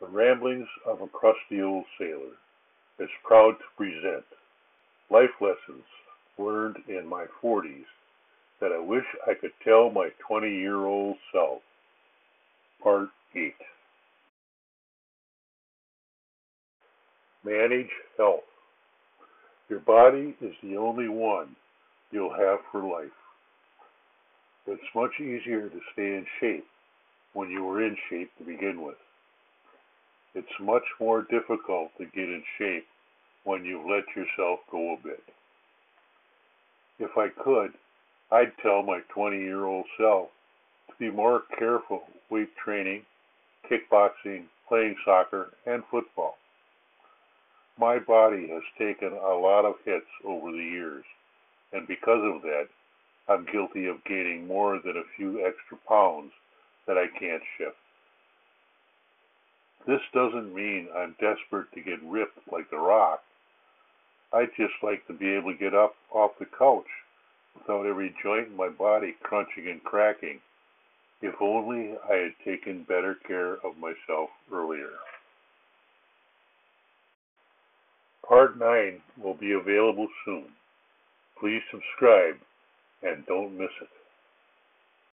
The Ramblings of a Crusty Old Sailor is proud to present Life Lessons Learned in My Forties that I Wish I Could Tell My Twenty Year Old Self Part 8 Manage Health Your body is the only one you'll have for life. It's much easier to stay in shape when you were in shape to begin with. It's much more difficult to get in shape when you've let yourself go a bit. If I could, I'd tell my 20 year old self to be more careful weight training, kickboxing, playing soccer, and football. My body has taken a lot of hits over the years, and because of that, I'm guilty of gaining more than a few extra pounds that I can't shift. This doesn't mean I'm desperate to get ripped like The Rock. I'd just like to be able to get up off the couch without every joint in my body crunching and cracking. If only I had taken better care of myself earlier. Part 9 will be available soon. Please subscribe and don't miss it.